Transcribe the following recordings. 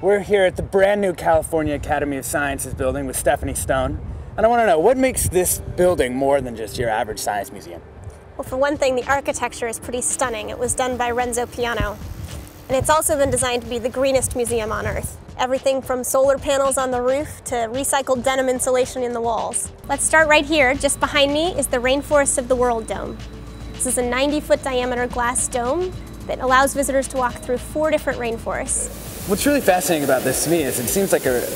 We're here at the brand new California Academy of Sciences building with Stephanie Stone. And I want to know what makes this building more than just your average science museum? Well, for one thing, the architecture is pretty stunning. It was done by Renzo Piano. And it's also been designed to be the greenest museum on Earth. Everything from solar panels on the roof to recycled denim insulation in the walls. Let's start right here. Just behind me is the Rainforest of the World Dome. This is a 90 foot diameter glass dome that allows visitors to walk through four different rainforests. What's really fascinating about this to me is it seems like a,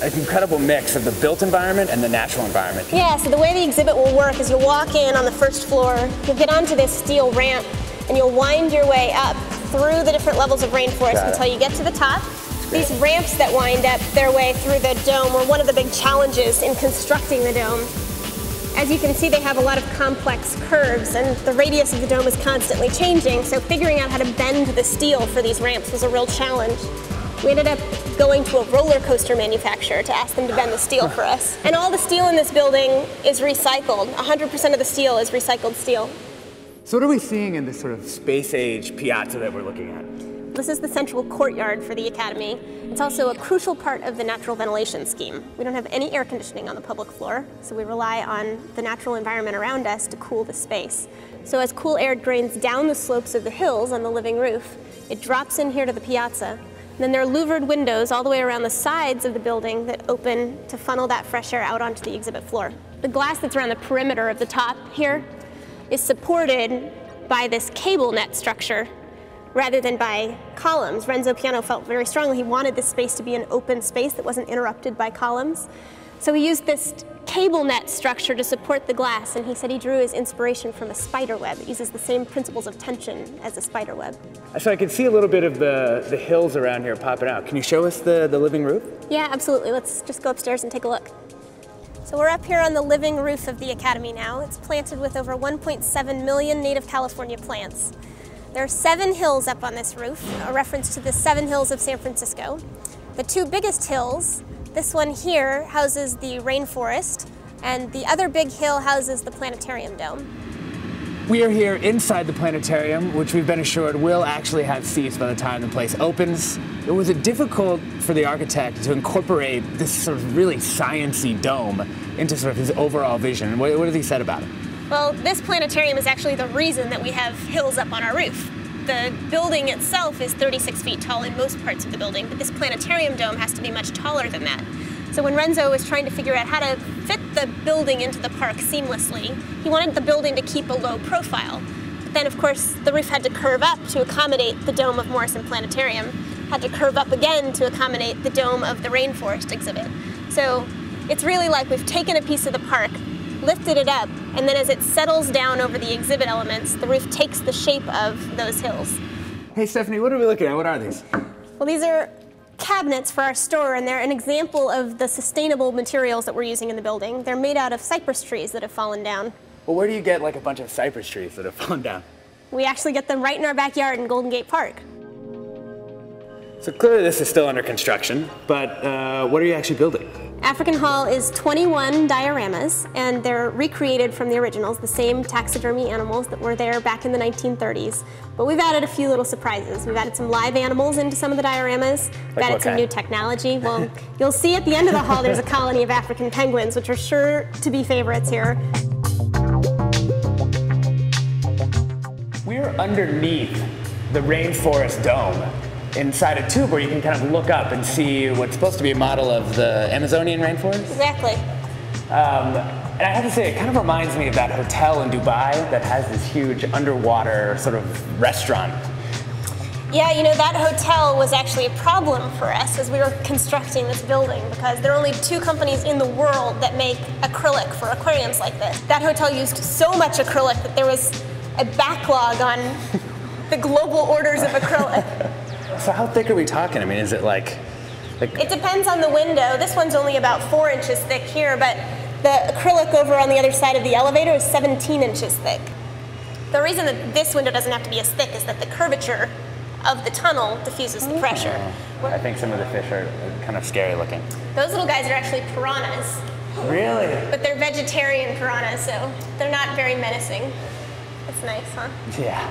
an incredible mix of the built environment and the natural environment. Yeah, so the way the exhibit will work is you'll walk in on the first floor, you'll get onto this steel ramp, and you'll wind your way up through the different levels of rainforest until you get to the top. These ramps that wind up their way through the dome were one of the big challenges in constructing the dome. As you can see, they have a lot of complex curves, and the radius of the dome is constantly changing, so figuring out how to bend the steel for these ramps was a real challenge. We ended up going to a roller coaster manufacturer to ask them to bend the steel for us. And all the steel in this building is recycled. 100% of the steel is recycled steel. So what are we seeing in this sort of space age piazza that we're looking at? This is the central courtyard for the Academy. It's also a crucial part of the natural ventilation scheme. We don't have any air conditioning on the public floor, so we rely on the natural environment around us to cool the space. So as cool air drains down the slopes of the hills on the living roof, it drops in here to the piazza and then there are louvered windows all the way around the sides of the building that open to funnel that fresh air out onto the exhibit floor. The glass that's around the perimeter of the top here is supported by this cable net structure rather than by columns. Renzo Piano felt very strongly he wanted this space to be an open space that wasn't interrupted by columns. So he used this cable net structure to support the glass, and he said he drew his inspiration from a spider web. It uses the same principles of tension as a spider web. So I can see a little bit of the, the hills around here popping out. Can you show us the, the living roof? Yeah, absolutely. Let's just go upstairs and take a look. So we're up here on the living roof of the Academy now. It's planted with over 1.7 million native California plants. There are seven hills up on this roof, a reference to the seven hills of San Francisco. The two biggest hills this one here houses the rainforest, and the other big hill houses the planetarium dome. We are here inside the planetarium, which we've been assured will actually have seats by the time the place opens. It was it difficult for the architect to incorporate this sort of really sciency dome into sort of his overall vision. What, what has he said about it? Well, this planetarium is actually the reason that we have hills up on our roof the building itself is 36 feet tall in most parts of the building, but this planetarium dome has to be much taller than that. So when Renzo was trying to figure out how to fit the building into the park seamlessly, he wanted the building to keep a low profile. But then, of course, the roof had to curve up to accommodate the dome of Morrison Planetarium, had to curve up again to accommodate the dome of the rainforest exhibit. So it's really like we've taken a piece of the park, lifted it up, and then as it settles down over the exhibit elements, the roof takes the shape of those hills. Hey Stephanie, what are we looking at? What are these? Well, these are cabinets for our store, and they're an example of the sustainable materials that we're using in the building. They're made out of cypress trees that have fallen down. Well, where do you get like a bunch of cypress trees that have fallen down? We actually get them right in our backyard in Golden Gate Park. So clearly this is still under construction, but uh, what are you actually building? African Hall is 21 dioramas, and they're recreated from the originals, the same taxidermy animals that were there back in the 1930s. But we've added a few little surprises. We've added some live animals into some of the dioramas. We've like added some kind? new technology. Well, you'll see at the end of the hall there's a colony of African penguins, which are sure to be favorites here. We're underneath the rainforest dome inside a tube where you can kind of look up and see what's supposed to be a model of the Amazonian rainforest. Exactly. Um, and I have to say, it kind of reminds me of that hotel in Dubai that has this huge underwater sort of restaurant. Yeah, you know, that hotel was actually a problem for us as we were constructing this building because there are only two companies in the world that make acrylic for aquariums like this. That hotel used so much acrylic that there was a backlog on the global orders of acrylic. So how thick are we talking? I mean, is it like, like It depends on the window. This one's only about four inches thick here, but the acrylic over on the other side of the elevator is 17 inches thick. The reason that this window doesn't have to be as thick is that the curvature of the tunnel diffuses the pressure. Oh. I think some of the fish are kind of scary looking. Those little guys are actually piranhas, Really? but they're vegetarian piranhas, so they're not very menacing. It's nice, huh? Yeah.